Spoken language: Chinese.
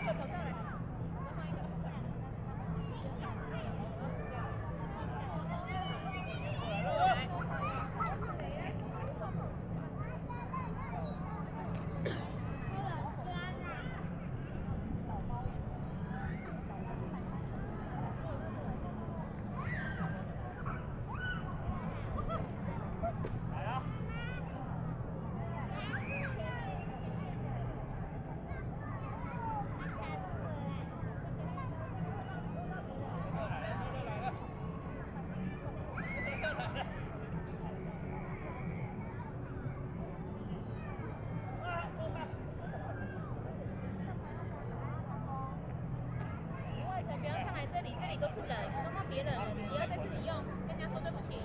头上。都是人，弄到别人，不要在这里用，跟人家说对不起。